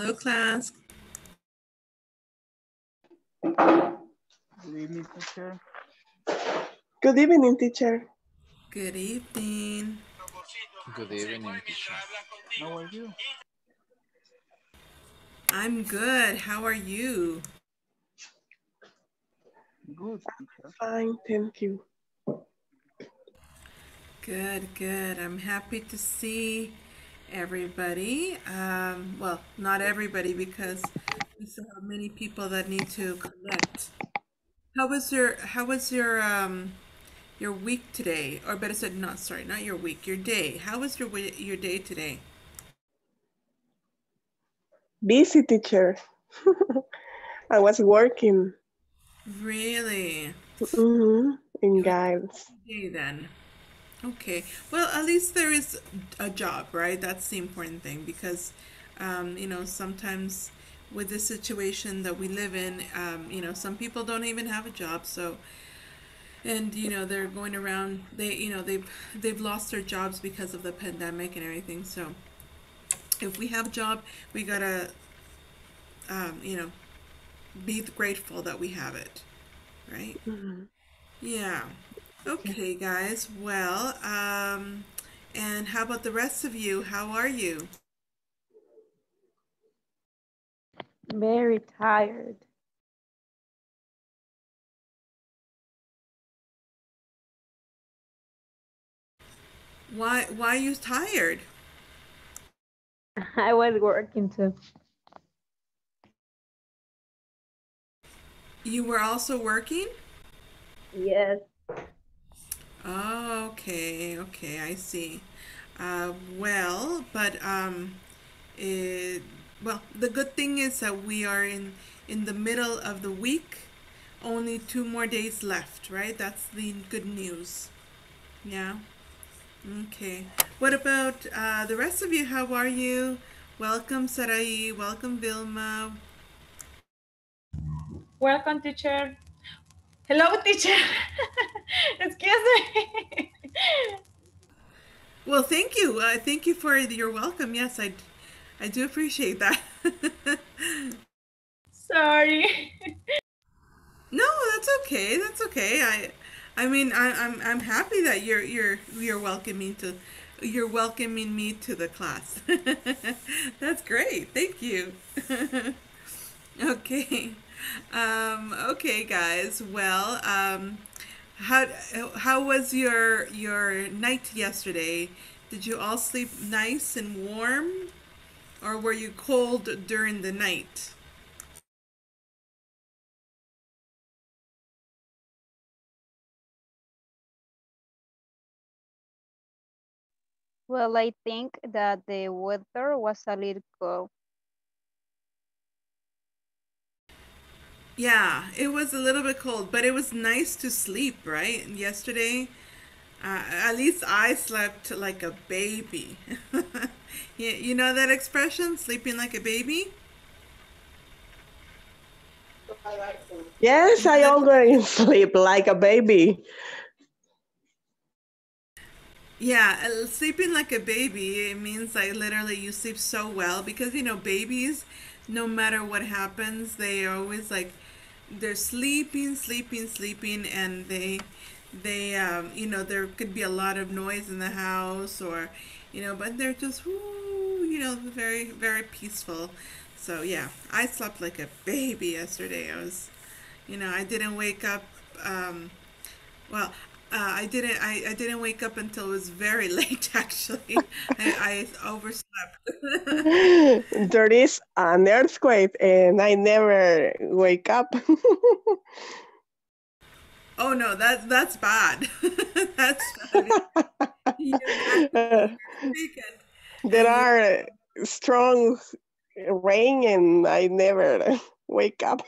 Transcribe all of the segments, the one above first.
Hello, class. Good evening, teacher. Good evening, teacher. Good evening. Good evening, teacher. How are you? I'm good. How are you? Good, teacher. Fine, thank you. Good, good. I'm happy to see everybody. Um, well, not everybody because we still have many people that need to connect. How was your How was your um your week today? Or better said, not sorry, not your week, your day. How was your your day today? Busy, teacher. I was working Really? mhm, in guides. Okay then. Okay. Well, at least there is a job, right? That's the important thing because, um, you know, sometimes with the situation that we live in, um, you know, some people don't even have a job. So, and you know, they're going around. They, you know, they've they've lost their jobs because of the pandemic and everything. So, if we have a job, we gotta, um, you know, be grateful that we have it, right? Mhm. Yeah. Okay, guys. Well, um, and how about the rest of you? How are you? Very tired. Why why are you tired? I was working too. You were also working? Yes. Oh, okay, okay, I see. Uh, well, but um, it, well, the good thing is that we are in in the middle of the week. Only two more days left, right? That's the good news. Yeah. Okay. What about uh, the rest of you? How are you? Welcome, Sarai. Welcome, Vilma. Welcome, teacher. Hello, teacher. Excuse me. Well, thank you. Uh, thank you for your welcome. Yes, I, I do appreciate that. Sorry. No, that's okay. That's okay. I, I mean, I, I'm I'm happy that you're you're you're welcoming to, you're welcoming me to the class. that's great. Thank you. okay, um, okay, guys. Well, um, how how was your your night yesterday? Did you all sleep nice and warm, or were you cold during the night? Well, I think that the weather was a little cold. Yeah, it was a little bit cold, but it was nice to sleep, right? Yesterday, uh, at least I slept like a baby. you, you know that expression, sleeping like a baby? Yes, I always sleep like a baby. Yeah, uh, sleeping like a baby, it means like literally you sleep so well because you know, babies, no matter what happens, they always like they're sleeping, sleeping, sleeping, and they they um, you know, there could be a lot of noise in the house or you know, but they're just you know, very very peaceful. So yeah, I slept like a baby yesterday. I was, you know, I didn't wake up. Um, well, uh, I didn't. I, I didn't wake up until it was very late. Actually, I, I overslept. there is an earthquake and I never wake up. oh no, that that's bad. that's bad. You know, there are strong rain and I never wake up.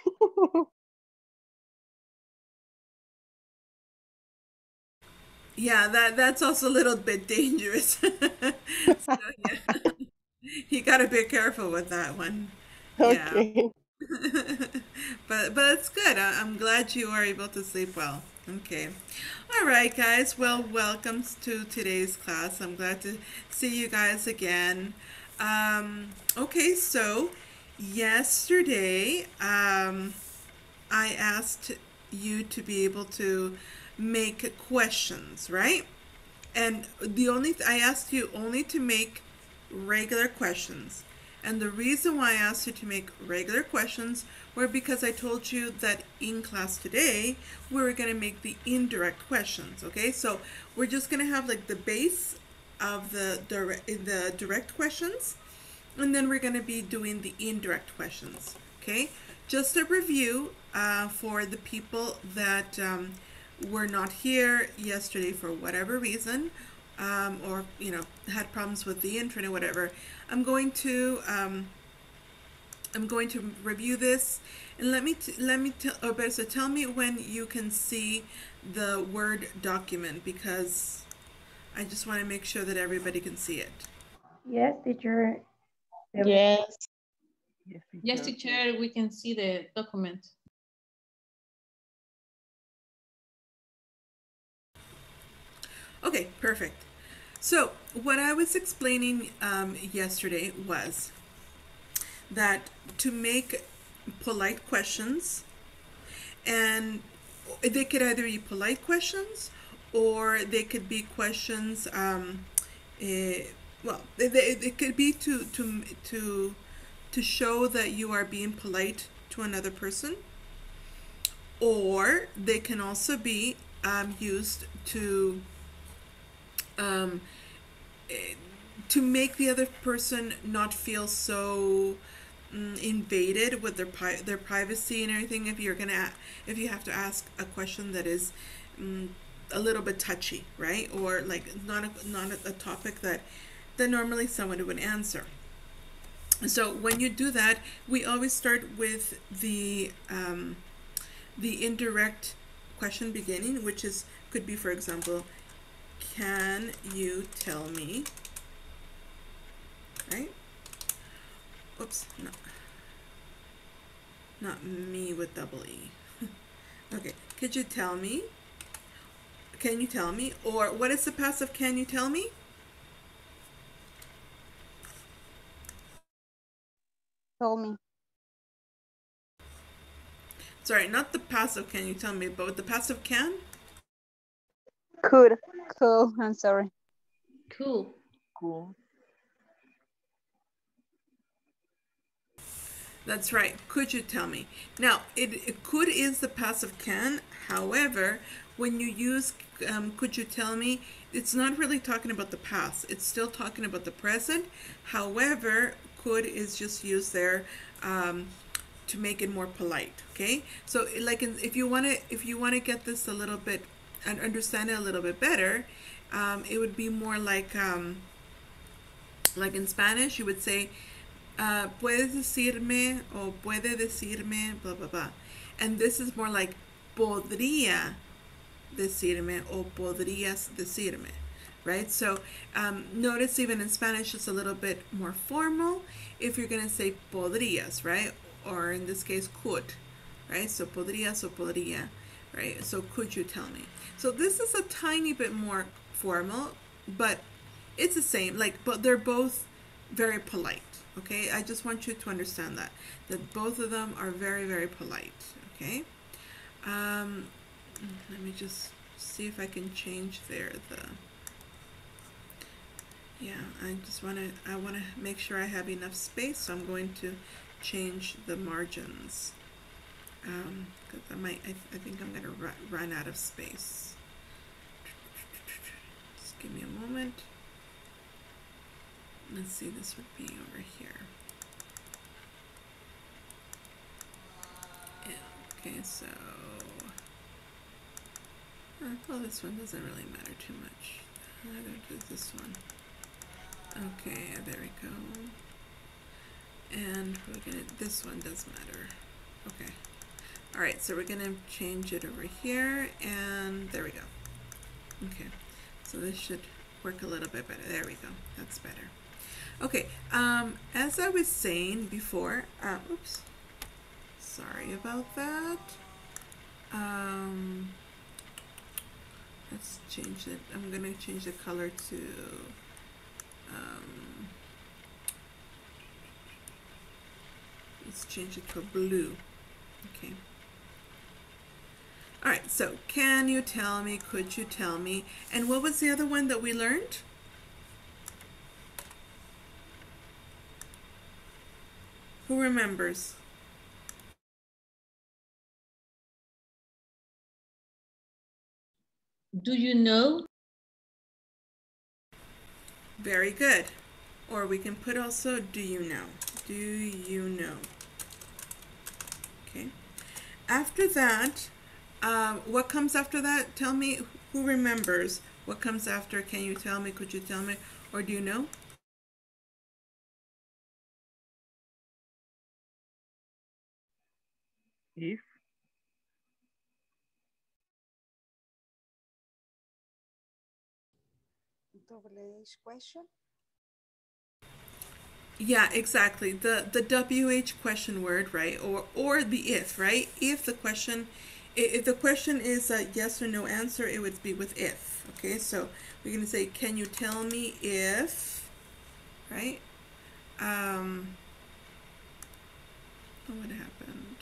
Yeah, that that's also a little bit dangerous. so, yeah. You gotta be careful with that one. Yeah. okay. but but it's good. I, I'm glad you are able to sleep well. Okay. All right, guys. Well, welcome to today's class. I'm glad to see you guys again. Um, okay, so yesterday um, I asked you to be able to make questions, right? And the only I asked you only to make regular questions. And the reason why I asked you to make regular questions were because I told you that in class today we were going to make the indirect questions. Okay, so we're just going to have like the base of the direct the direct questions, and then we're going to be doing the indirect questions. Okay, just a review uh, for the people that um, were not here yesterday for whatever reason um, or you know had problems with the internet whatever i'm going to um, i'm going to review this and let me t- let me tell Roberto, tell me when you can see the word document because i just want to make sure that everybody can see it Yes, teacher. Yes. Yes, teacher. Yes, teacher, we can see the document. Okay, perfect. So, what I was explaining um, yesterday was that to make polite questions, and they could either be polite questions or they could be questions, um, eh, well, they, they, it could be to, to, to, to show that you are being polite to another person, or they can also be um, used to um, eh, to make the other person not feel so mm, invaded with their pri- their privacy and everything. If you're gonna if you have to ask a question that is mm, a little bit touchy, right, or like not a, not a, a topic that that normally someone would answer. So when you do that, we always start with the um, the indirect question beginning, which is could be, for example, can you tell me? Right? Oops, no. Not me with double E. okay, could you tell me? Can you tell me? Or what is the passive can you tell me? Tell me. Sorry, not the passive can you tell me, but with the passive can? Could. Cool. I'm sorry. Cool. Cool. That's right. Could you tell me? Now, it, it could is the passive can. However, when you use um, could you tell me, it's not really talking about the past. It's still talking about the present. However, could is just used there um, to make it more polite. Okay. So, like, in, if you want to, if you want to get this a little bit and understand it a little bit better, um, it would be more like, um, like in Spanish, you would say, uh, puedes decirme o puede decirme, blah, blah, blah. And this is more like podría decirme o podrías decirme, right? So um, notice even in Spanish it's a little bit more formal if you're going to say podrías, right? Or in this case, could, right? So podrías o podría, right? So could you tell me? So this is a tiny bit more formal, but it's the same, like, but they're both very polite. Okay, I just want you to understand that that both of them are very very polite. Okay, um, let me just see if I can change there the. Yeah, I just want to I want to make sure I have enough space, so I'm going to change the margins. Um, I might I, I think I'm gonna run run out of space. Just give me a moment. Let's see, this would be over here. Yeah, okay, so. Uh, well, this one doesn't really matter too much. Neither does this one. Okay, there we go. And we're gonna, this one does matter. Okay. Alright, so we're gonna change it over here, and there we go. Okay, so this should work a little bit better. There we go, that's better. Okay, um, as I was saying before, uh, oops, sorry about that. Um, let's change it. I'm gonna change the color to, um, let's change it to blue. Okay. All right, so can you tell me, could you tell me, and what was the other one that we learned? Who remembers? Do you know? Very good. Or we can put also, do you know? Do you know? Okay. After that, um, what comes after that? Tell me who remembers what comes after. Can you tell me? Could you tell me? Or do you know? If Double H question. Yeah, exactly. The the WH question word, right? Or or the if, right? If the question i- if the question is a yes or no answer, it would be with if. Okay? So we're going to say can you tell me if right? Um what happened?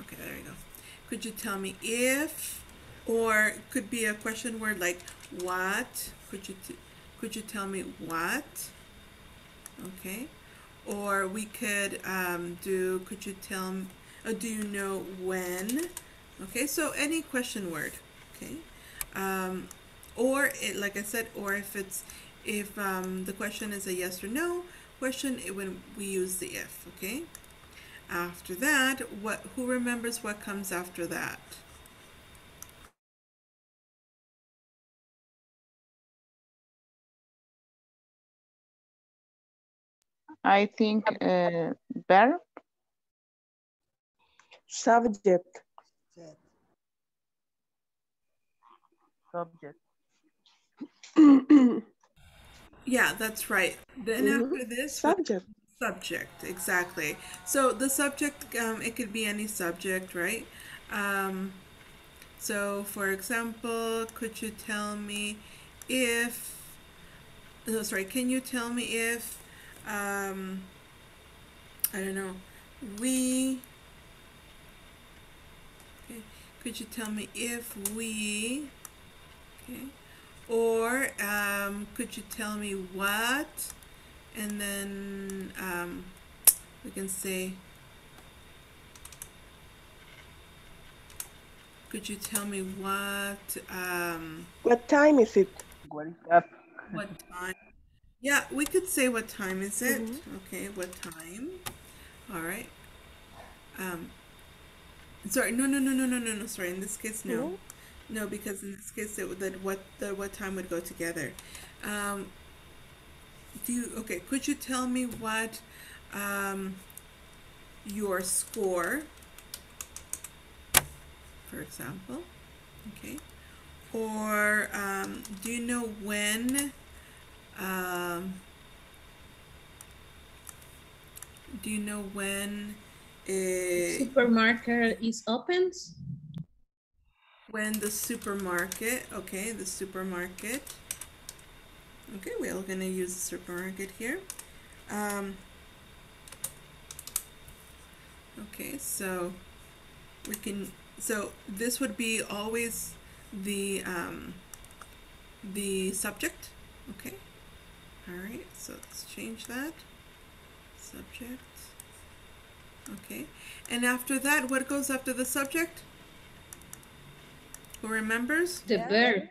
Okay, there you go. Could you tell me if or could be a question word like what? Could you could you tell me what? Okay. Or we could um, do, could you tell, uh, do you know when? Okay, so any question word. Okay. Um, or, it, like I said, or if it's, if um, the question is a yes or no question, it, when we use the if. Okay. After that, what? Who remembers what comes after that? I think uh, verb, Subject. Subject. Yeah, that's right. Then Mhm. after this, Subject. Subject, exactly. So the subject, um, it could be any subject, right? Um, so, for example, could you tell me if, no, sorry, can you tell me if, um, I don't know, we, okay, could you tell me if we, okay, or um, could you tell me what? and then um, we can say could you tell me what um, What time is it? What is up? what time yeah we could say what time is it. Mhm. okay what time? All right. Um, sorry no no no no no no no sorry in this case no. No? no because in this case it would that what the what time would go together. Um, do you okay could you tell me what um, your score for example okay or um, do you know when um, do you know when it, Supermarket is open? when the supermarket okay the supermarket. Okay we're gonna use the supermarket here. Um, okay so we can so this would be always the um, the subject okay all right so let's change that subject okay and after that what goes after the subject who remembers The Yeah. verb.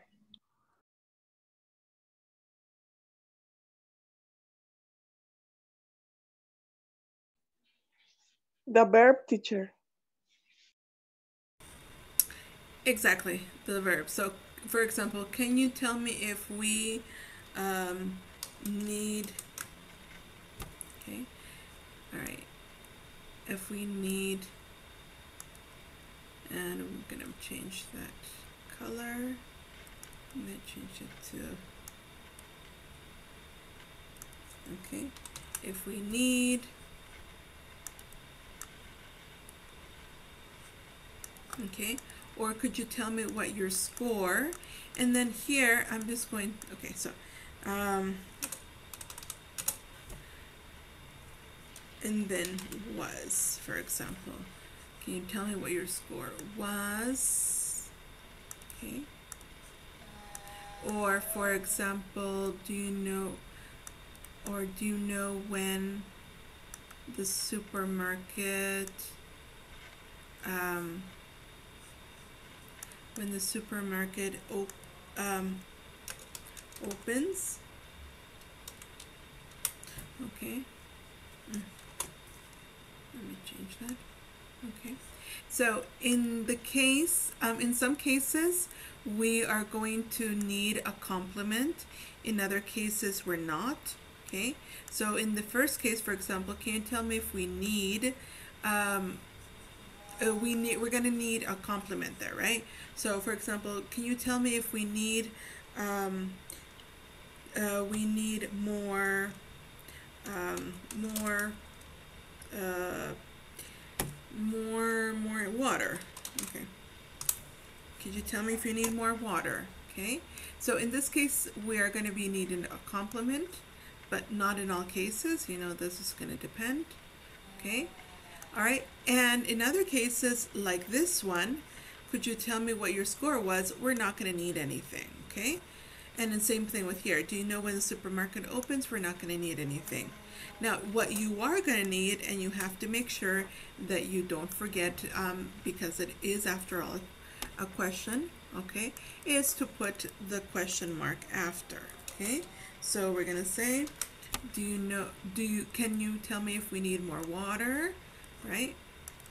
The verb teacher. Exactly, the verb. So, for example, can you tell me if we um, need, okay, all right, if we need, and I'm gonna change that color, I'm gonna change it to, okay, if we need, okay or could you tell me what your score? And then here I'm just going okay so um, and then was, for example. Can you tell me what your score was? Okay. Or, for example, do you know, or do you know when the supermarket, um, when the supermarket op- um, opens? Okay. Mm. Let me change that. Okay. So in the case, um, in some cases, we are going to need a complement. In other cases, we're not. Okay. So in the first case, for example, can you tell me if we need, um, uh, we need, we're going to need a complement there, right? So for example, can you tell me if we need, um, uh, we need more, um, more, uh, more, more water. Okay. Could you tell me if you need more water? Okay. So in this case, we are going to be needing a complement, but not in all cases. You know, this is going to depend. Okay. All right. And in other cases, like this one, could you tell me what your score was? We're not going to need anything. Okay. And the same thing with here. Do you know when the supermarket opens? We're not going to need anything. Now, what you are going to need, and you have to make sure that you don't forget, um, because it is, after all, a question, okay, is to put the question mark after, okay? So we're going to say, do you know, do you, can you tell me if we need more water, right?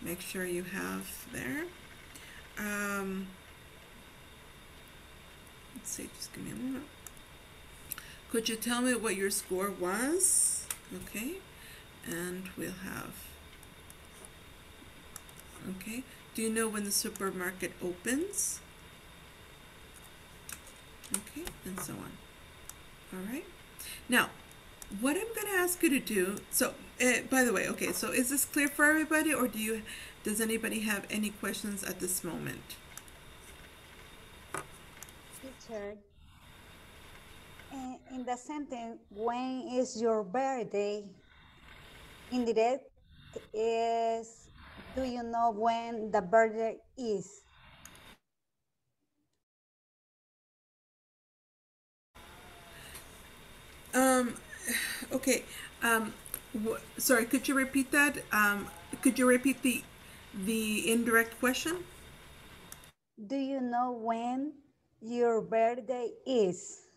Make sure you have there. Um, let's see, just give me a moment. Could you tell me what your score was? Okay, and we'll have, okay, do you know when the supermarket opens? Okay, and so on. All right. Now, what I'm going to ask you to do, so, uh, by the way, okay, so is this clear for everybody or do you, does anybody have any questions at this moment? Teacher, in, the sentence, when is your birthday? Indirect is, do you know when the birthday is? Um, okay, um, sorry, could you repeat that? Um, could you repeat the, the indirect question? Do you know when your birthday is?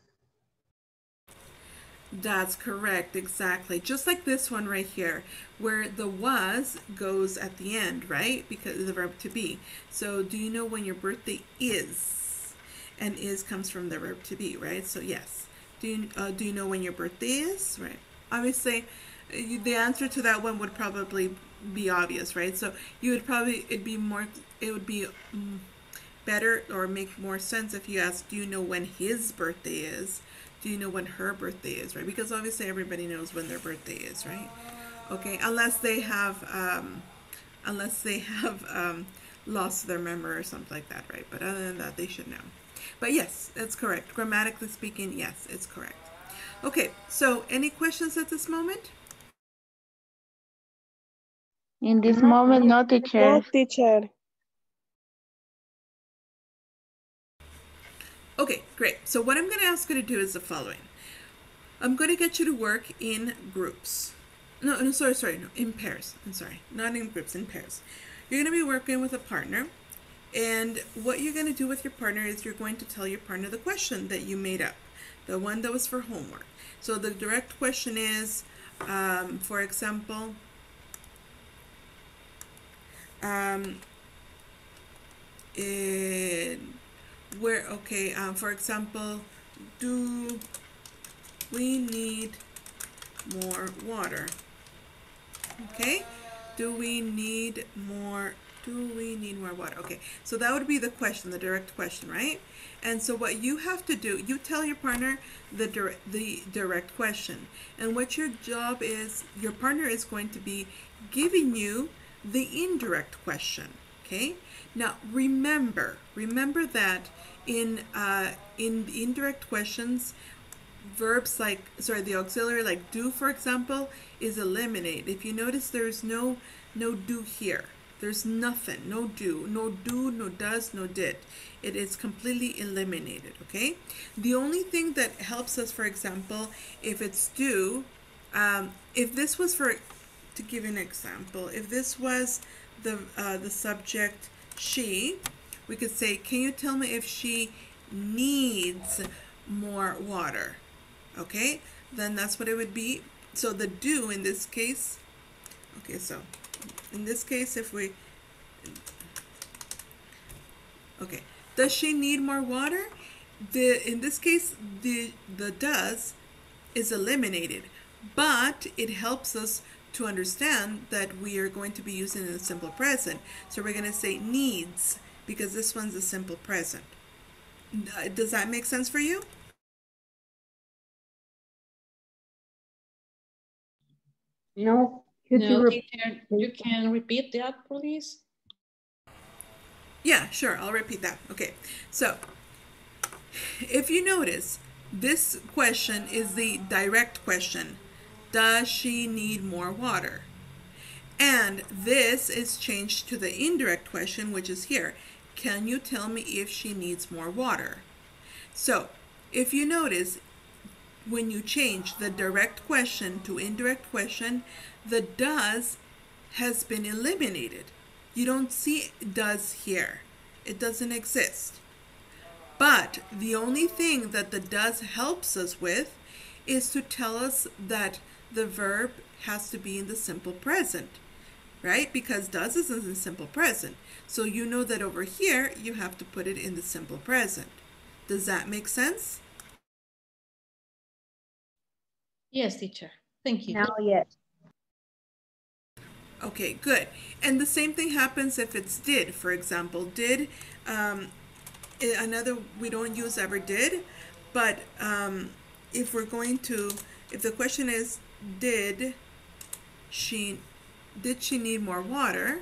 That's correct, exactly. Just like this one right here, where the was goes at the end, right? Because the verb to be. So, do you know when your birthday is? And is comes from the verb to be, right? So, yes. Do you uh, do you know when your birthday is? Right. Obviously, the answer to that one would probably be obvious, right? So, you would probably it'd be more it would be mm, better or make more sense if you ask, do you know when his birthday is? Do you know when her birthday is, right? Because obviously everybody knows when their birthday is, right? Okay, unless they have, um, unless they have um, lost their memory or something like that, right? But other than that, they should know. But yes, that's correct. Grammatically speaking, yes, it's correct. Okay, so any questions at this moment? In this moment, no teacher. No, teacher. Okay, great. So what I'm going to ask you to do is the following. I'm going to get you to work in groups. No, no, sorry, sorry, no, in pairs. I'm sorry, not in groups, in pairs. You're going to be working with a partner, and what you're going to do with your partner is you're going to tell your partner the question that you made up, the one that was for homework. So the direct question is, um, for example, um, in where okay um, for example do we need more water? Okay do we need more do we need more water? Okay so that would be the question the direct question right? And so what you have to do you tell your partner the direct the direct question. And what your job is your partner is going to be giving you the indirect question okay now remember remember that in uh, in indirect questions verbs like sorry the auxiliary like do for example is eliminate. If you notice there's no no do here. There's nothing. No do. No do no does no did. It is completely eliminated okay? The only thing that helps us for example if it's do um, if this was for to give an example if this was the uh, the subject she we could say can you tell me if she needs more water? Okay? Then that's what it would be. So the do in this case okay so in this case if we okay does she need more water? The in this case the the does is eliminated but it helps us to understand that we are going to be using the simple present so we're going to say needs because this one's a simple present does that make sense for you No, could No, repeat? teacher, you can repeat that, please? Yeah, sure. I'll repeat that. Okay. So, if you notice, this question is the direct question Does she need more water? And this is changed to the indirect question, which is here Can you tell me if she needs more water? So, if you notice, when you change the direct question to indirect question, the does has been eliminated. You don't see does here. It doesn't exist. But the only thing that the does helps us with is to tell us that the verb has to be in the simple present, right? Because does is in the simple present. So you know that over here you have to put it in the simple present. Does that make sense? Yes, teacher. Thank you. Now, yes. Okay, good. And the same thing happens if it's did, for example. Did, um, another, we don't use ever did, but um, if we're going to, if the question is, did she, did she need more water?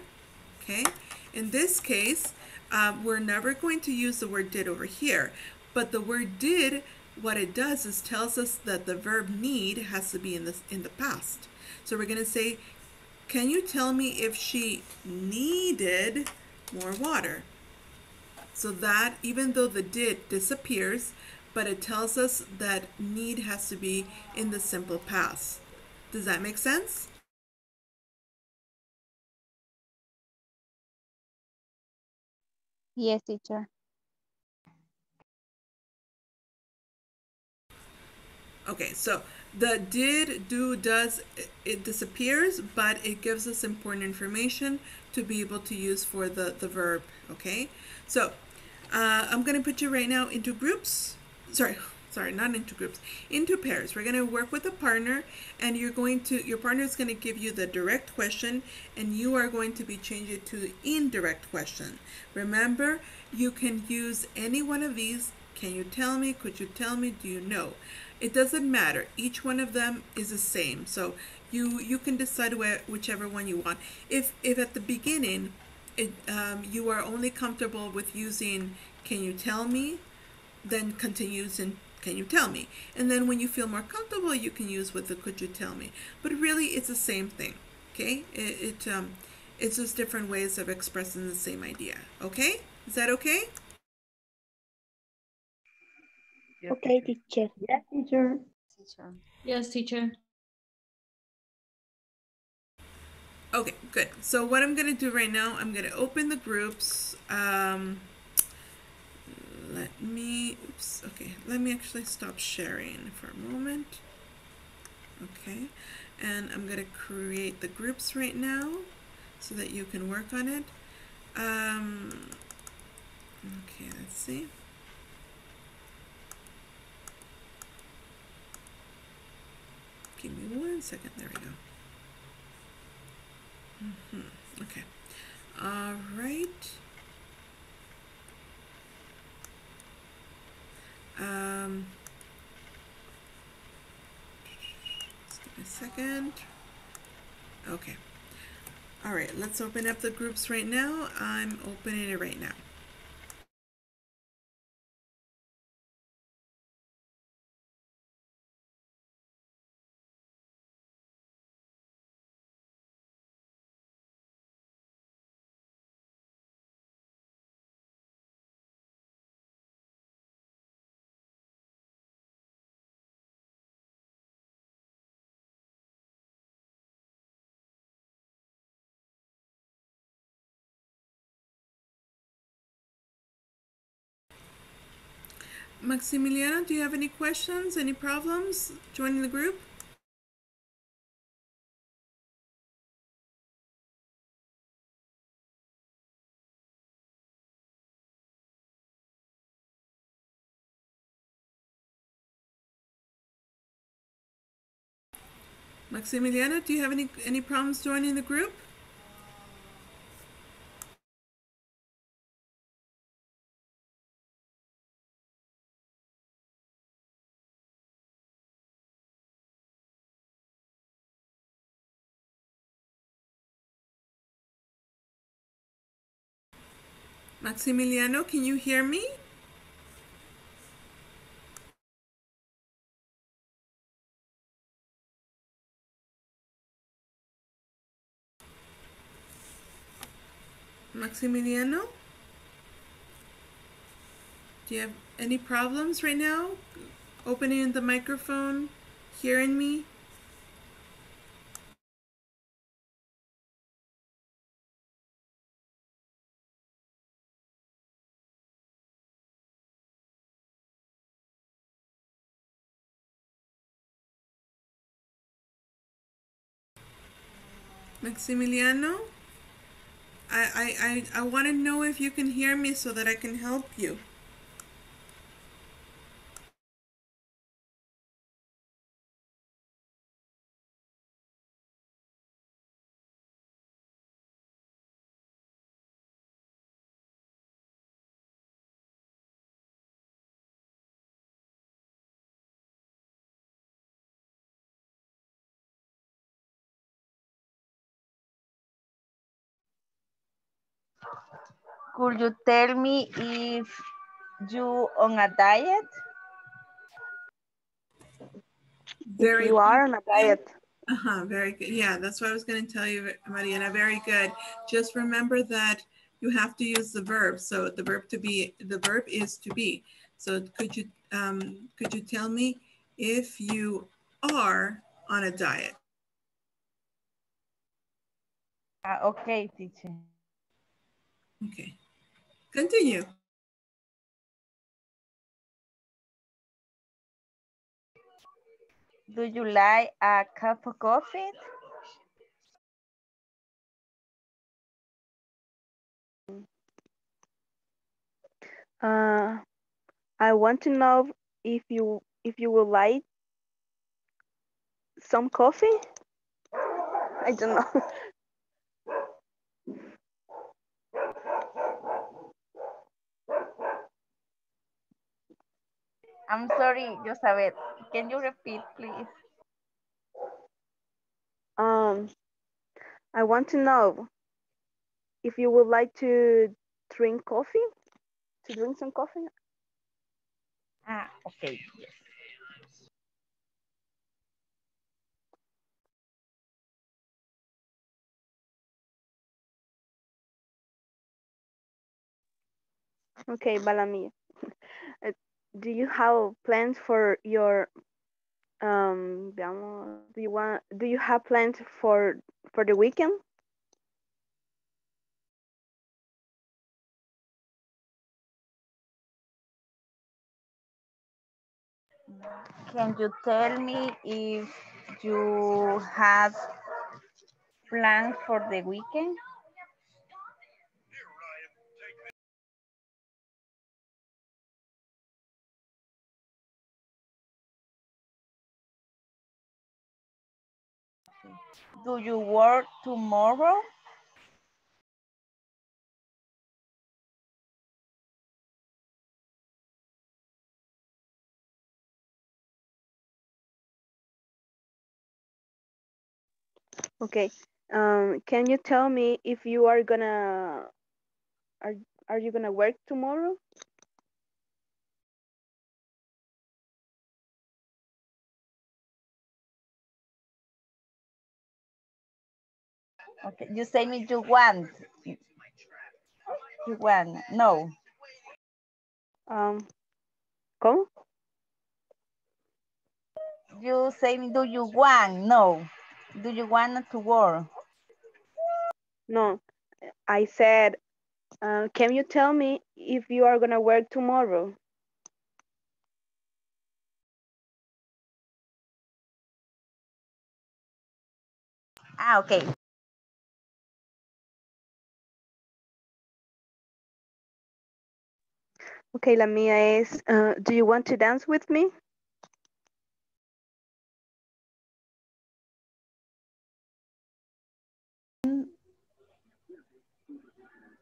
Okay, in this case, um, we're never going to use the word did over here, but the word did, what it does is tells us that the verb need has to be in the, in the past. So we're going to say, can you tell me if she needed more water? So that even though the did disappears, but it tells us that need has to be in the simple past. Does that make sense? Yes, teacher. Okay, so the did, do, does, it- disappears, but it gives us important information to be able to use for the, the verb, okay? So, uh, I'm gonna put you right now into groups, sorry, sorry, not into groups, into pairs. We're gonna work with a partner and you're going to, your partner is gonna give you the direct question and you are going to be changing it to the indirect question. Remember, you can use any one of these. Can you tell me? Could you tell me? Do you know? It doesn't matter. Each one of them is the same. So you you can decide where, whichever one you want. If if at the beginning it um, you are only comfortable with using can you tell me, then continue using can you tell me, and then when you feel more comfortable, you can use with the could you tell me. But really, it's the same thing. Okay, it, it um, it's just different ways of expressing the same idea. Okay, is that okay? Okay, teacher. Yes, teacher. Teacher. Yes, teacher. Okay, good. So what I'm gonna do right now, I'm gonna open the groups. Um, let me, oops, okay, let me actually stop sharing for a moment. Okay, and I'm gonna create the groups right now so that you can work on it. Um, okay, let's see. Give me one second. There we go. Mhm, Okay. All right. Um, give me a second. Okay. All right, let's open up the groups right now. I'm opening it right now. Maximiliano, do you have any questions, any problems joining the group? Maximiliano, do you have any any problems joining the group? Maximiliano, can you hear me? Maximiliano? Do you have any problems right now? Opening the microphone, hearing me? Maximiliano? I, I, I, I want to know if you can hear me so that I can help you. Could you tell me if you on a diet? Very you are on a diet. Uh-huh, very good. Yeah, that's what I was going to tell you, Mariana. Very good. Just remember that you have to use the verb. So the verb to be, the verb is to be. So could you, um, could you tell me if you are on a diet? Uh, okay, teacher. Okay. Continue. Do you like a cup of coffee? Uh, I want to know if you if you would like some coffee. I don't know. I'm sorry, Josabeth. Can you repeat, please? Um, I want to know if you would like to drink coffee, to drink some coffee. Ah, okay. Yes. Okay, Balami. Do you have plans for your um do you want do you have plans for for the weekend? Can you tell me if you have plans for the weekend? Do you work tomorrow? Okay. Um, can you tell me if you are gonna are are you gonna work tomorrow? Okay, you say me you want. You, want, no. Um, Come. You say me do you want, no. Do you want to work? No, I said, uh, can you tell me if you are gonna work tomorrow? Ah, okay. Okay, la mía es, uh, do you want to dance with me?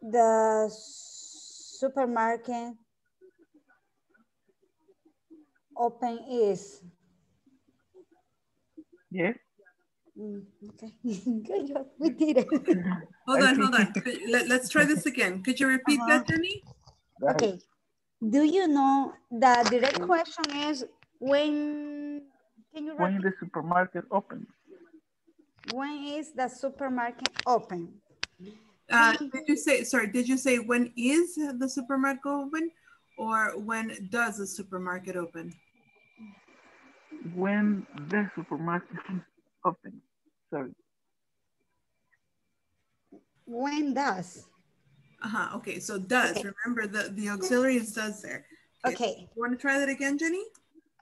The supermarket open is. Yeah. Mm, okay, good job. We did it. Hold on, hold on. Let, let's try this again. Could you repeat Uh-huh. that, Jenny? Okay. Do you know the direct question is when? Can you When the supermarket open. When is the supermarket open? Uh, did you say, sorry, did you say when is the supermarket open? Or when does the supermarket open? When the supermarket open. Sorry. When does? Uh-huh, okay, so does, Okay. remember the, the auxiliary is does there. Okay. You want to try that again, Jenny?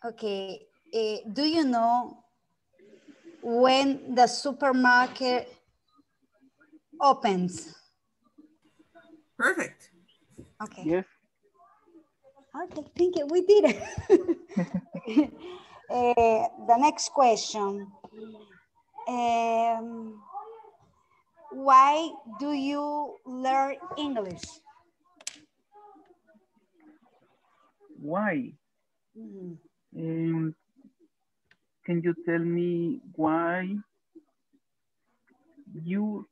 Okay. eh, do you know when the supermarket opens? Perfect. Okay. Yes. Okay, thank you. We did it. Eh, the next question. Um, why do you learn English? Why? Mhm. Um, can you tell me why you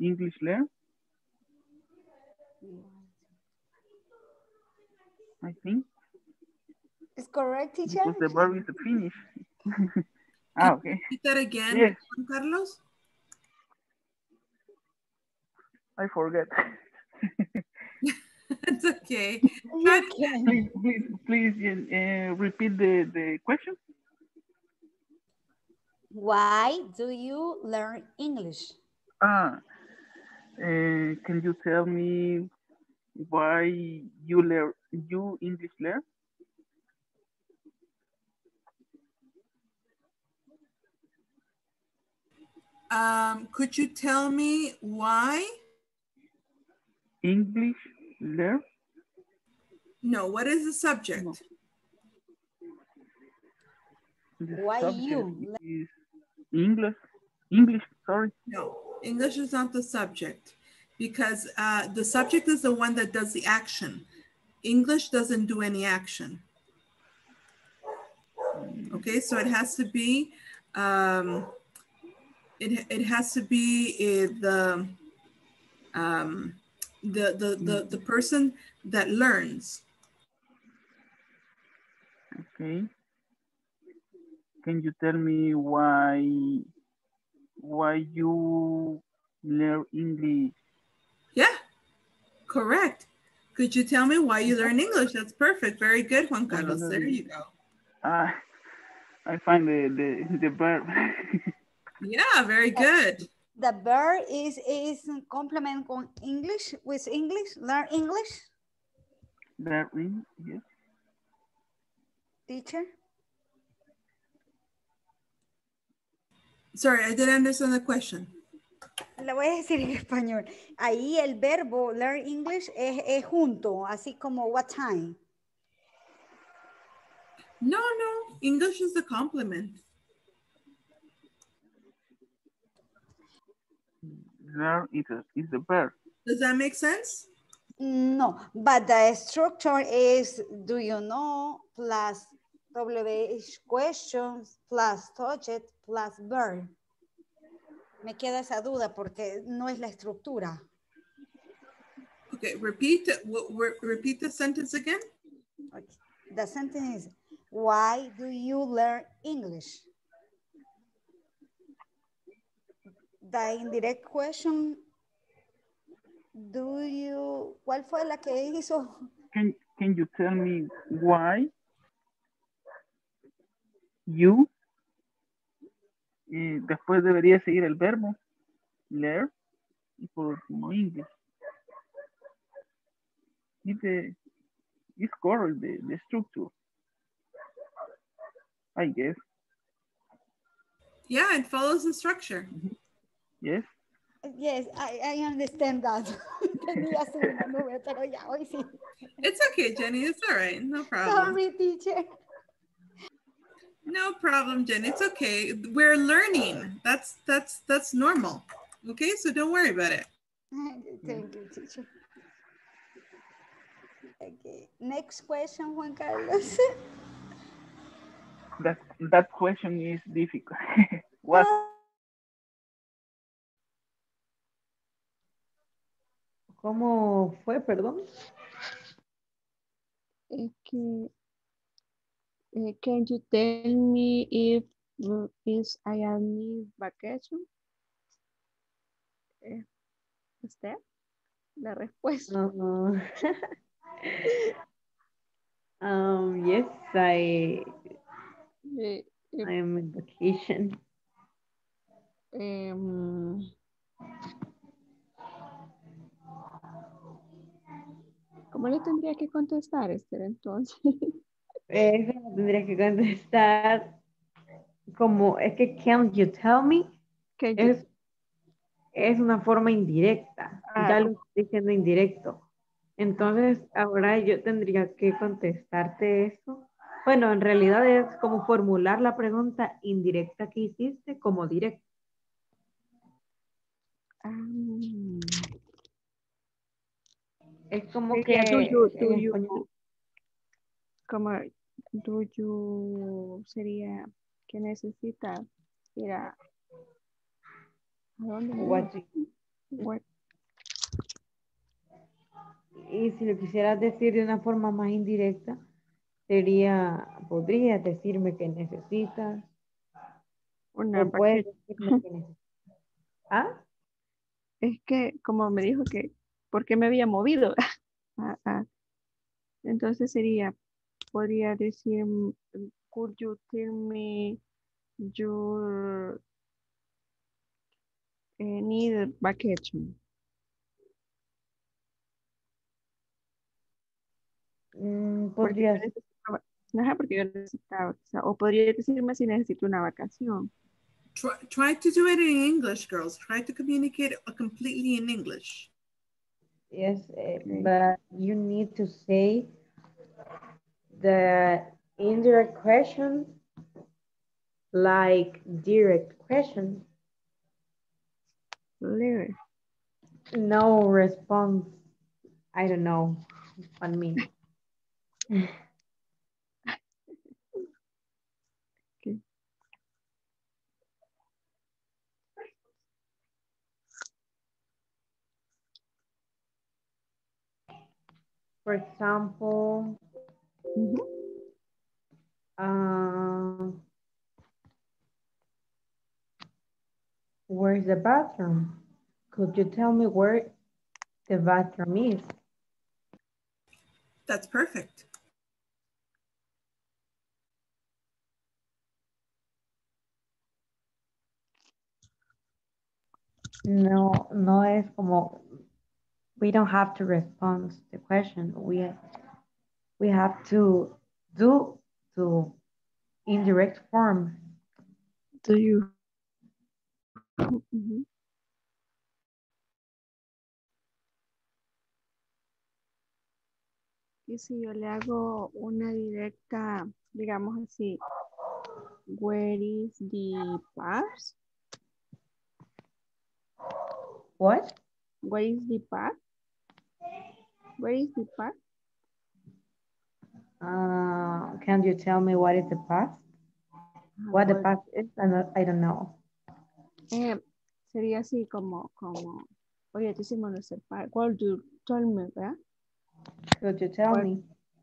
English learn? I think It's correct, teacher? because the verb is finish. ah, okay. Repeat that again, Yes. Juan Carlos? I forget. It's okay. You can. please, please, please uh, repeat the, the question. Why do you learn English? Ah, uh, can you tell me why you learn you English learn? Um, could you tell me why? English learn? No, what is the subject? The Why subject you English. English, sorry. No, English is not the subject because uh, the subject is the one that does the action. English doesn't do any action. Okay, so it has to be, um, it, it has to be uh, the, um, the, the, the, the person that learns. Okay. Can you tell me why why you learn English? Yeah, correct. Could you tell me why you learn English? That's perfect. Very good, Juan Carlos. There you go. Ah, I find the the, the verb. Yeah, very good. The verb is is in complement con English with English. Learn English, Learning, yes. teacher. Sorry, I didn't understand the question. Le voy a decir en español. Ahí el verbo learn English es, es junto, así como what time. No, no, English is the complement. Learn is a, is the verb. Does that make sense? No, but the structure is do you know plus WH questions plus subject plus verb. Me queda esa duda porque no es la estructura. Okay, repeat, w- w- repeat the sentence again. Okay. The sentence is, why do you learn English? The indirect question, do you, ¿cuál fue la que hizo? Can can you tell me why you y después debería seguir el verbo learn y por último English. It's the it's correct the, the structure. I guess. Yeah, it follows the structure. Mm-hmm. Yes. Yes, I, I understand that. Tenía así una nube, pero ya hoy sí. It's okay, Jenny. It's all right. No problem. Sorry, teacher. No problem, Jenny. It's okay. We're learning. That's that's that's normal. Okay, so don't worry about it. Thank you, teacher. Okay, next question, Juan Carlos. That that question is difficult. what oh, ¿Cómo fue, perdón? Es que, eh, can you tell me if uh, is I am need vacation? ¿Es that la respuesta? Uh, um, yes, I Eh, eh, I am in vacation. em, ¿Cómo le tendría que contestar, Esther, entonces? La tendría que contestar como, es que can't you tell me? Can you- Es, es una forma indirecta. Ah, ya lo estoy diciendo indirecto. Entonces, ahora yo tendría que contestarte eso. Bueno, en realidad es como formular la pregunta indirecta que hiciste como directa. Ah, Es como que do you- en do you- español- como do you sería que necesita ir a ¿a dónde? What? What- Y si lo quisieras decir de una forma más indirecta, sería, podrías decirme que necesitas, una puedes vacation. decirme que necesitas. ¿Ah? Es que como me dijo que por qué me había movido. Ah, ah. Entonces sería, podría decir, mm, could you tell me your eh, need vacation? Mm, Porque yo necesitaba, ajá, porque yo necesitaba, o sea, o podría decirme si necesito una vacación. Try, try to do it in English, girls. Try to communicate completely in English. Yes, eh, Okay. but you need to say the indirect question like direct question. No response. I don't know what I mean. For example, Ujú. uh, where's the bathroom? Could you tell me where the bathroom is? That's perfect. No, no es como, we don't have to respond to the question. We, we have to do to indirect form. Do you? Mm-hmm. Ujú. Y si yo le hago una directa, digamos así, where is the pass? What? Where is the path? Where is the path? Uh, can you tell me what is the past? What the past is? I don't, I don't know. Eh, sería así como, como, oye, te hicimos nuestro. Where do you tell me, ¿verdad? Could you tell What? me?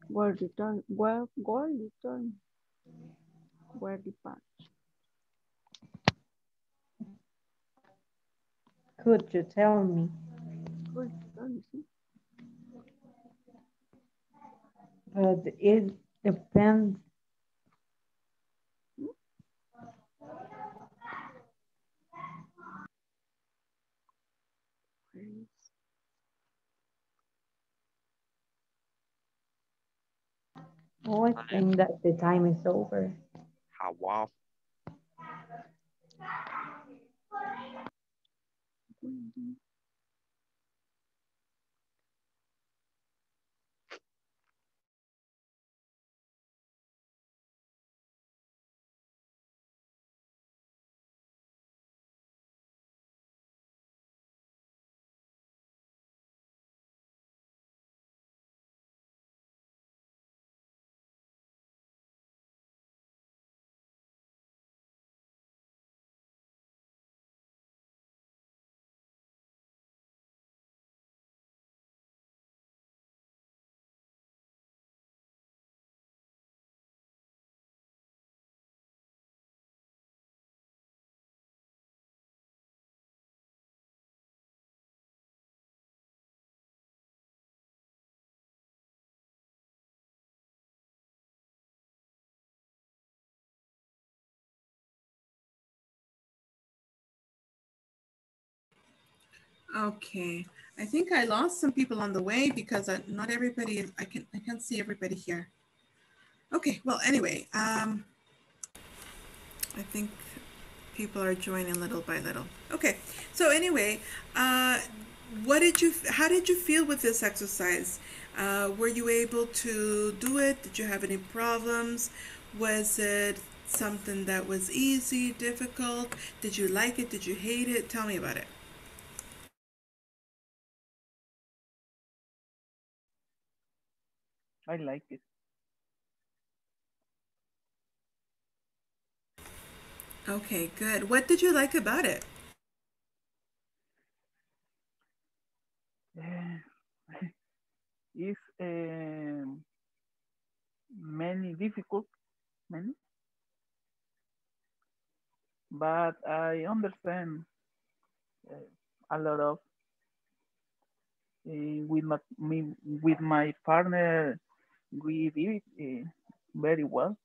Where you where, where do you turn? Where the path? Could you tell me? Where you turn, sí. But it depends. Oh, I think that the time is over. How wow. Okay, I think I lost some people on the way because not everybody, I can I can't see everybody here. Okay, well, anyway, um, I think people are joining little by little. Okay, so anyway, uh, what did you, how did you feel with this exercise? Uh, were you able to do it? Did you have any problems? Was it something that was easy, difficult? Did you like it? Did you hate it? Tell me about it. I like it. Okay, good. What did you like about it? It's um, many difficult, many, but I understand uh, a lot of uh, with my me, with my partner. We did it very well.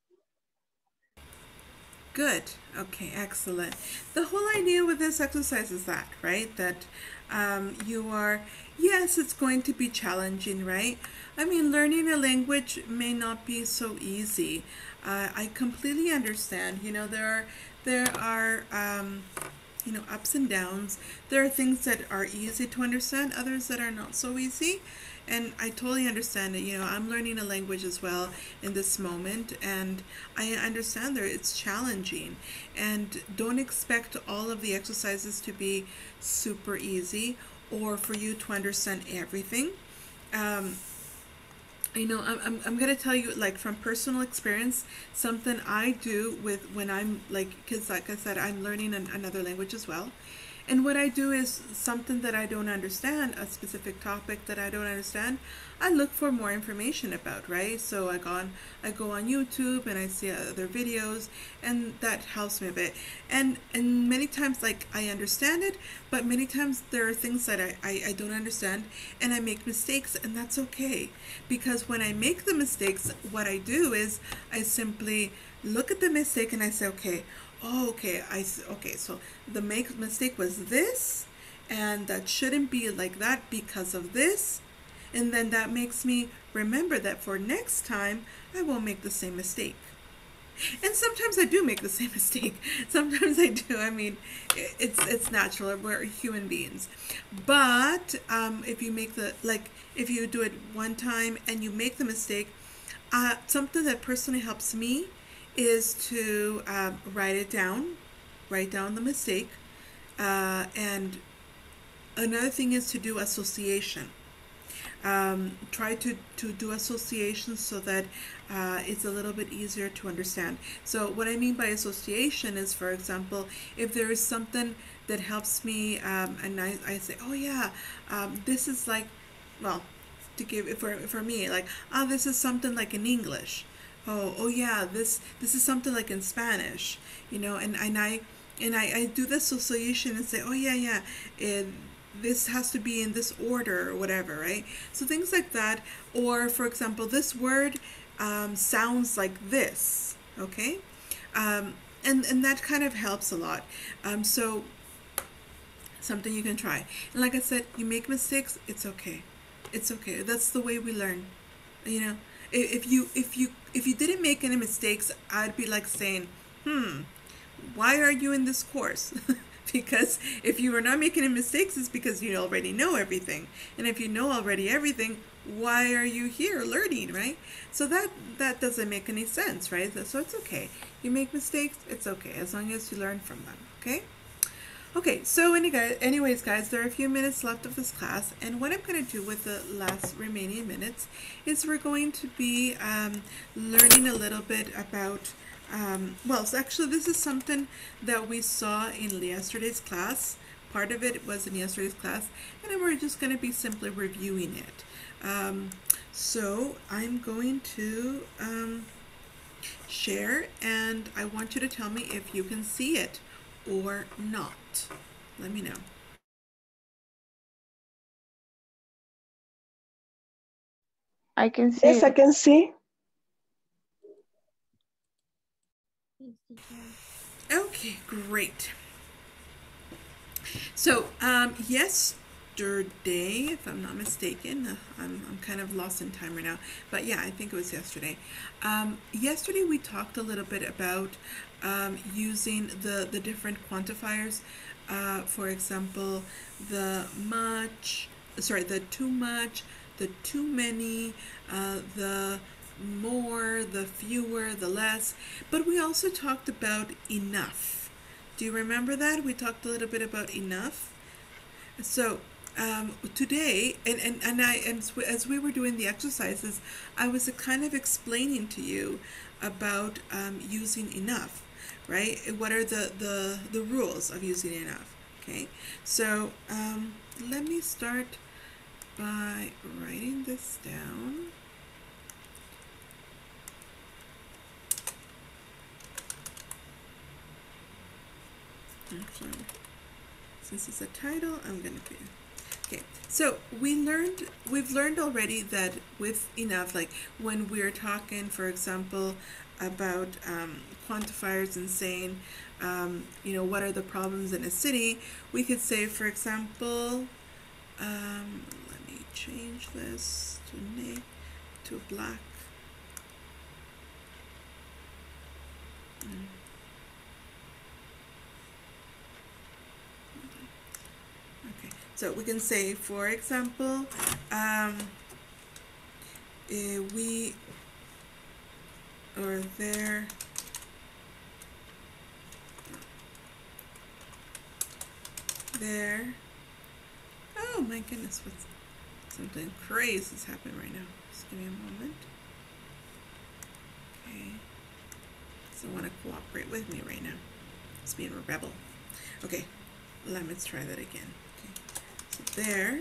Good. Okay, excellent. The whole idea with this exercise is that, right? That um, you are, yes, it's going to be challenging, right? I mean, learning a language may not be so easy. Uh, I completely understand. You know, there are, there are, um, you know, ups and downs. There are things that are easy to understand, others that are not so easy. And I totally understand it. You know, I'm learning a language as well in this moment, and I understand that it's challenging. And don't expect all of the exercises to be super easy or for you to understand everything. Um, you know I'm, I'm, I'm gonna tell you like from personal experience something i do with when i'm like because like i said i'm learning an, another language as well and what i do is something that i don't understand a specific topic that i don't understand i look for more information about right? So i go on i go on youtube and i see other videos and that helps me a bit. And and many times like i understand it but many times there are things that i i, I don't understand and i make mistakes and that's okay. Because when i make the mistakes what i do is i simply look at the mistake and i say okay oh okay i okay so the make mistake was this and that shouldn't be like that because of this and then that makes me remember that for next time i won't make the same mistake and sometimes I do make the same mistake. Sometimes I do. I mean, it's it's natural. We're human beings. But um, if you make the like, if you do it one time and you make the mistake, uh, something that personally helps me is to um, write it down, write down the mistake, uh, and another thing is to do association um, try to, to do associations so that uh, it's a little bit easier to understand. So what I mean by association is, for example, if there is something that helps me, um, and I, I say, oh yeah, um, this is like, well, to give for for me, like, ah, this is something like in English. Oh, oh yeah, this this is something like in Spanish, you know, and and I and I, I do the association and say, oh yeah, yeah, it, this has to be in this order or whatever, right? So things like that. Or for example, this word um, sounds like this, okay? Um, and, and that kind of helps a lot. Um, so something you can try. And like I said, you make mistakes, it's okay. It's okay. That's the way we learn. You know, if you if you if you didn't make any mistakes, I'd be like saying, hmm, why are you in this course? because if you are not making any mistakes, it's because you already know everything. And if you know already everything, why are you here learning, right? So that that doesn't make any sense, right? So it's okay. You make mistakes, it's okay as long as you learn from them, okay? Okay, so any guys, anyways, guys, there are a few minutes left of this class, and what I'm going to do with the last remaining minutes is we're going to be um, learning a little bit about, um, well, so actually this is something that we saw in yesterday's class. Part of it was in yesterday's class, and then we're just going to be simply reviewing it. Um, so I'm going to um, share, and I want you to tell me if you can see it or not. Let me know. I can see. Yes, I can see. Okay, great. So, um, yesterday, if I'm not mistaken, uh, I'm, I'm kind of lost in time right now, but yeah, I think it was yesterday. Um, yesterday we talked a little bit about um, using the, the different quantifiers. Uh, for example, the much, sorry, the too much, the too many, uh, the more, the fewer, the less. But we also talked about enough. Do you remember that? We talked a little bit about enough. So um, today, and, and, and I and as we were doing the exercises, I was kind of explaining to you about um, using enough, right? What are the, the, the rules of using enough? Okay, so um, let me start by writing this down. Actually, since it's a title, I'm to be okay. So we learned, we've learned already that with enough, like when we're talking, for example, about um, quantifiers and saying, um, you know, what are the problems in a city, we could say, for example, um, let me change this to to black. Okay, so we can say, for example, uh, we or there. There. Oh my goodness what's something crazy is happening right now. Just give me a moment. Okay. Doesn't want to cooperate with me right now. It's being a rebel. Okay let me try that again. Okay. So there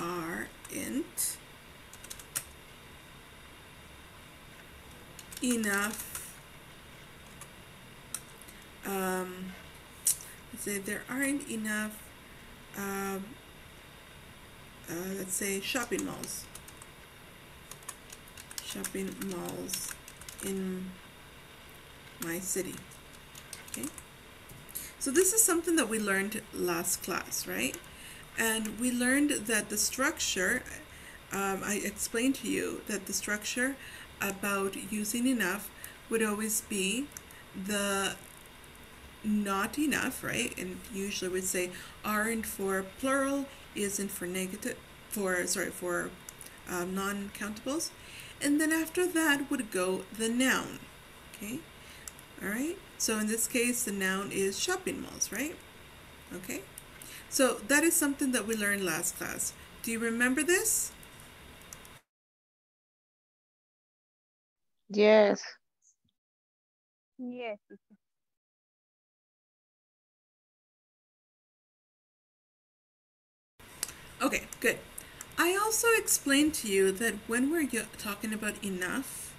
are int enough um, let's say there aren't enough um, uh, let's say shopping malls. Shopping malls in my city okay? So this is something that we learned last class right? And we learned that the structure um, I explained to you that the structure about using enough would always be the not enough, right? And usually we'd say aren't for plural, isn't for negative, for, sorry, for um, non-countables. And then after that would go the noun, okay? All right, so in this case, the noun is shopping malls, right? Okay, so that is something that we learned last class. Do you remember this? Yes. Yes. Okay, good. I also explained to you that when we're talking about enough,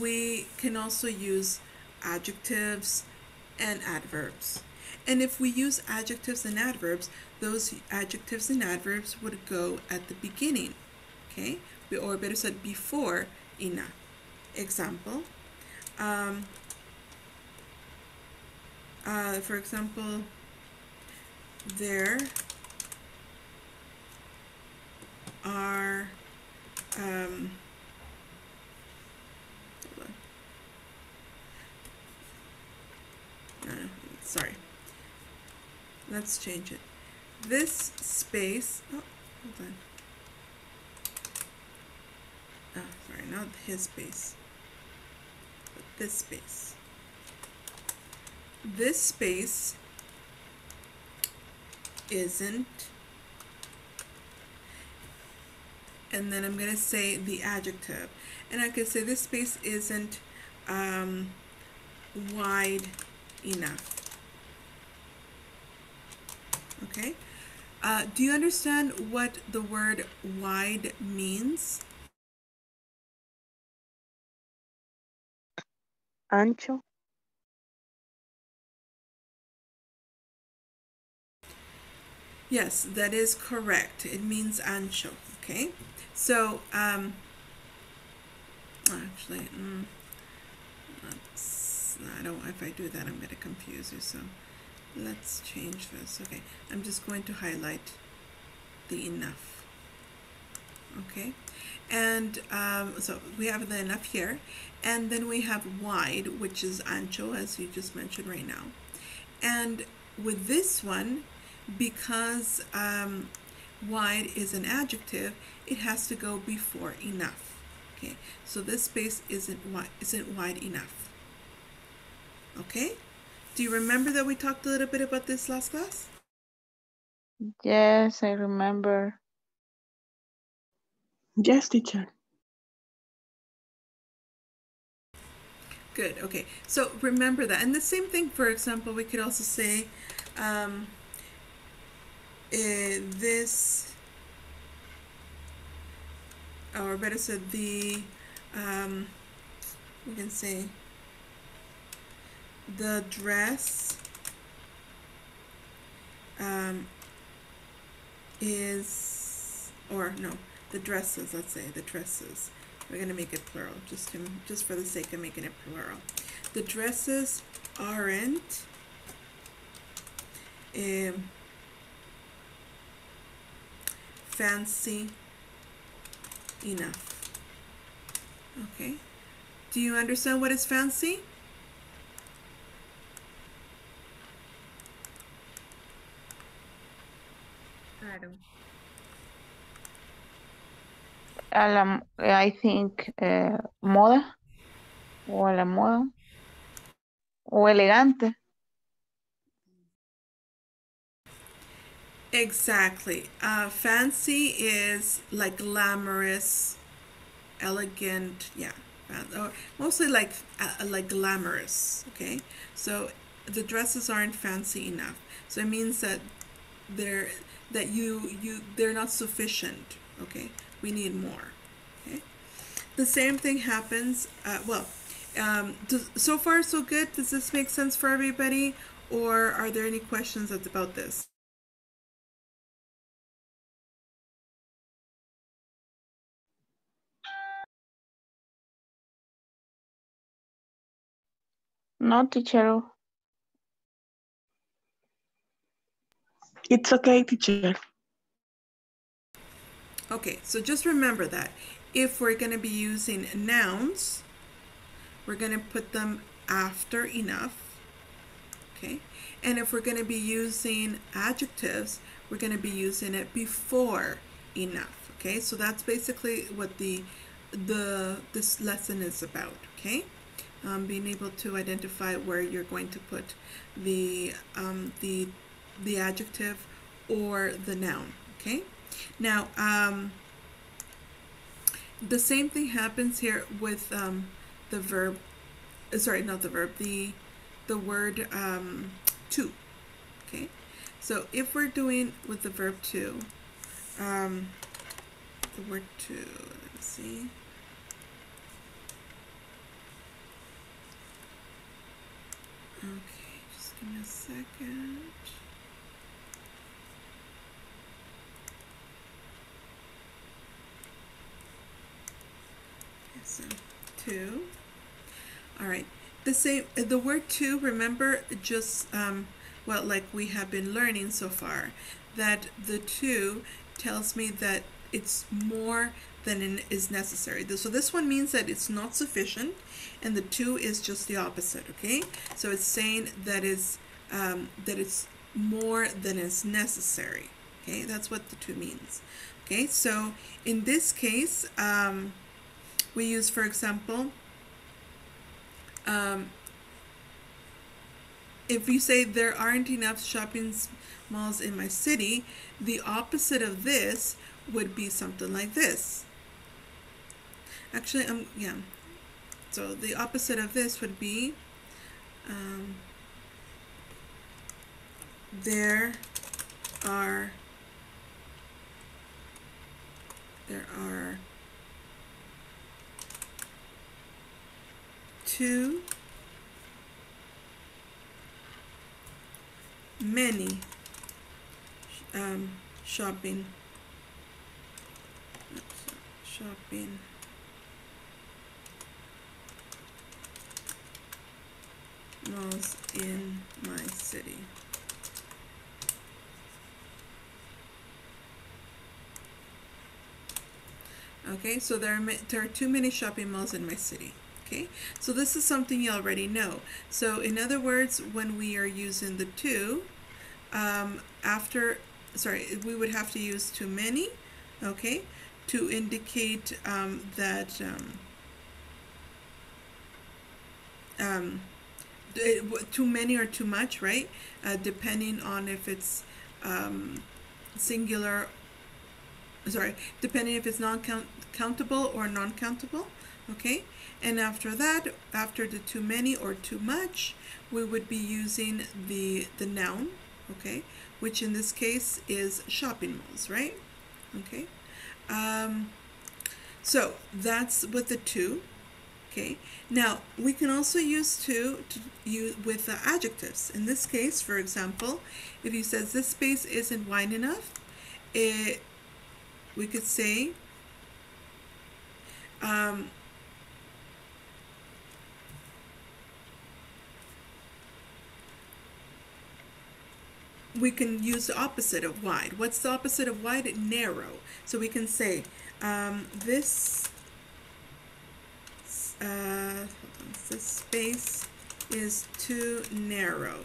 we can also use adjectives and adverbs. And if we use adjectives and adverbs, those adjectives and adverbs would go at the beginning, okay? Or better said, before enough. Example, um, uh, for example, there are um, uh, sorry let's change it. This space, oh, hold on. Oh, sorry, not his space, this space. This space isn't, and then I'm going to say the adjective. And I could say this space isn't um, wide enough. Okay? Uh, do you understand what the word wide means? Ancho. Yes, that is correct. It means ancho. Okay? So, um, actually, mm, let's, I don't, if I do that, I'm going to confuse you. So, let's change this. Okay, I'm just going to highlight the enough. Okay, and um, so we have the enough here, and then we have wide, which is ancho, as you just mentioned right now. And with this one, because um, wide is an adjective, it has to go before enough. Okay, so this space isn't isn't wide enough. Okay, do you remember that we talked a little bit about this last class? Yes, I remember. Yes, teacher. Good. Okay. So remember that. And the same thing, for example, we could also say um, eh, this, or better said, the, um, we can say the dress um, is, or no, the dresses, let's say, the dresses. We're going to make it plural, just, to, just for the sake of making it plural. The dresses aren't um, fancy enough. Okay. Do you understand what is fancy? Claro. A la, I think eh, moda o a la moda o elegante. Exactly. Uh, fancy is like glamorous, elegant. Yeah, or mostly like uh, like glamorous. Okay, so the dresses aren't fancy enough. So it means that they're that you you they're not sufficient. Okay, we need more. Okay, the same thing happens. Uh, well, um, does, so far so good. Does this make sense for everybody, or are there any questions about this? No, teacher. It's okay, teacher. Okay, so just remember that if we're going to be using nouns, we're going to put them after enough. Okay, and if we're going to be using adjectives, we're going to be using it before enough. Okay, so that's basically what the the this lesson is about. Okay, um, being able to identify where you're going to put the um, the the adjective or the noun. Okay. Now, um, the same thing happens here with um, the verb. uh, Sorry, not the verb. The the word um, to. Okay. So if we're doing with the verb to, um, the word to. Let's see. Okay, just give me a second. Okay, so too. All right. The same. uh, The word too. Remember, just um, well, like we have been learning so far, that the too tells me that it's more than is necessary. So this one means that it's not sufficient, and the too is just the opposite. Okay. So it's saying that is um, that it's more than is necessary. Okay, that's what the too means. Okay, so in this case, um, we use, for example, um, if you say there aren't enough shopping malls in my city, the opposite of this would be something like this. Actually, um, yeah. So the opposite of this would be um, there are there are too many um, shopping shopping malls in my city. Okay, so there are, there are too many shopping malls in my city. Okay, so this is something you already know. So in other words, when we are using the too, um, after, sorry, we would have to use too many, okay, to indicate um, that um, um, too many or too much, right? Uh, depending on if it's um, singular, sorry, depending if it's non-countable or non-countable, okay? And after that, after the too many or too much, we would be using the, the noun, okay? Which in this case is shopping malls, right? Okay. Um, so that's with the too. Okay. Now we can also use to to use with the adjectives. In this case, for example, if you says this space isn't wide enough, it we could say um, we can use the opposite of wide. What's the opposite of wide? Narrow. So we can say um, this uh, this space is too narrow.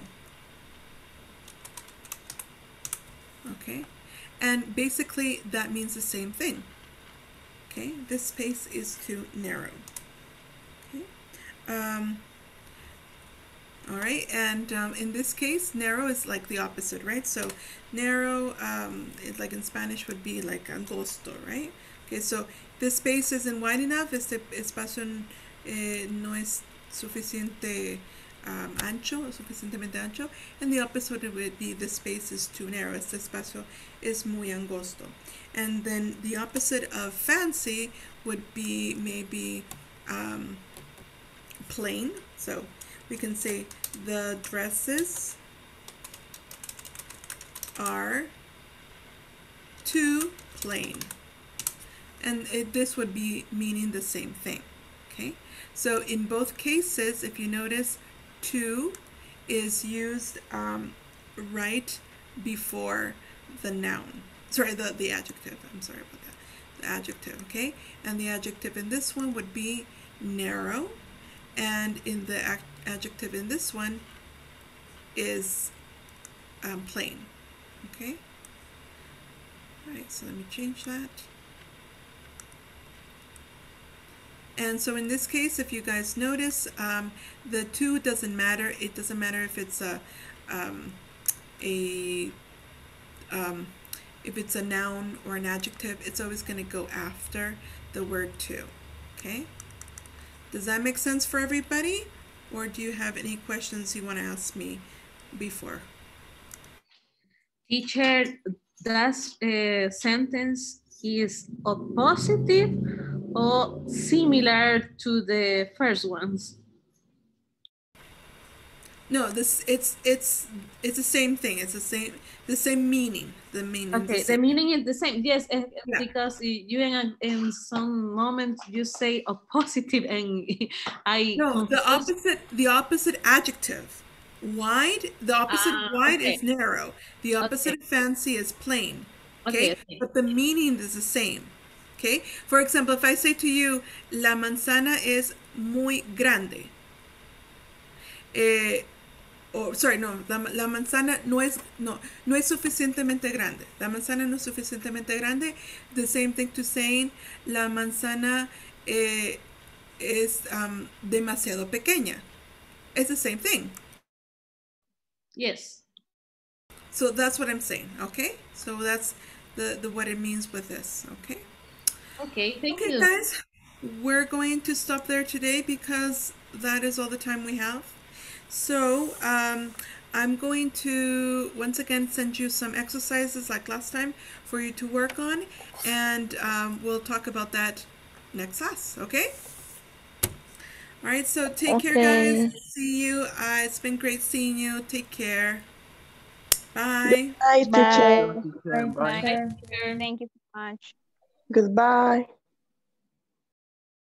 Okay, and basically that means the same thing. Okay, this space is too narrow. Okay. Um, all right, and um, in this case, narrow is like the opposite, right? So narrow, um, it, like in Spanish, would be like angosto, right? Okay, so this space isn't wide enough, este espacio eh, no es suficiente um, ancho, suficientemente ancho, and the opposite would be the space is too narrow, este espacio es muy angosto. And then the opposite of fancy would be maybe um, plain, so we can say the dresses are too plain. And it, this would be meaning the same thing. Okay, so in both cases, if you notice, too is used um, right before the noun. Sorry, the, the adjective. I'm sorry about that. The adjective, okay? And the adjective in this one would be narrow. And in the adjective in this one is um, plain. Okay? Alright, so let me change that. And so in this case, if you guys notice, um, the too doesn't matter. It doesn't matter if it's a, um, a um, if it's a noun or an adjective, it's always going to go after the word to. Okay? Does that make sense for everybody? Or do you have any questions you want to ask me before? Teacher, that uh, sentence is a positive or similar to the first ones? No, this it's it's it's the same thing. It's the same the same meaning. The meaning. Okay, the, the meaning is the same. Yes, eh, yeah. because you in in some moments you say a positive, and I no confused. the opposite. The opposite adjective. Wide. The opposite Ah, wide okay. is narrow. The opposite Okay. of fancy is plain. Okay, Okay? okay. But the meaning is the same. Okay. For example, if I say to you, la manzana es muy grande. Eh, o sorry, no, la, la manzana no es, no, no es suficientemente grande. La manzana no es suficientemente grande. The same thing to saying, la manzana eh, es um, demasiado pequeña. It's the same thing. Yes. So that's what I'm saying, okay? So that's the, the what it means with this, okay? Okay, thank okay, you. guys, we're going to stop there today because that is all the time we have. So um, I'm going to once again send you some exercises like last time for you to work on, and um, we'll talk about that next class, okay? All right, so take care, guys. See you. Uh, it's been great seeing you. Take care. Bye. Bye, teacher. Teacher, bye. Thank you so much. Goodbye.